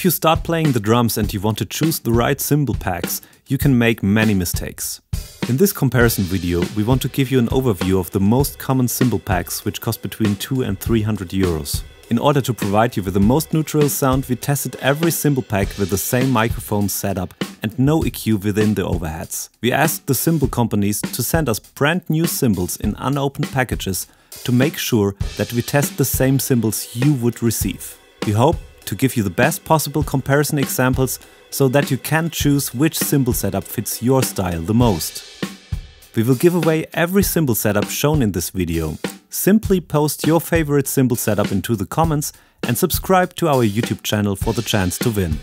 If you start playing the drums and you want to choose the right cymbal packs, you can make many mistakes. In this comparison video, we want to give you an overview of the most common cymbal packs which cost between 2 and 300 euros. In order to provide you with the most neutral sound, we tested every cymbal pack with the same microphone setup and no EQ within the overheads. We asked the cymbal companies to send us brand new cymbals in unopened packages to make sure that we test the same cymbals you would receive. We hope to give you the best possible comparison examples so that you can choose which cymbal setup fits your style the most. We will give away every cymbal setup shown in this video. Simply post your favorite cymbal setup into the comments and subscribe to our YouTube channel for the chance to win.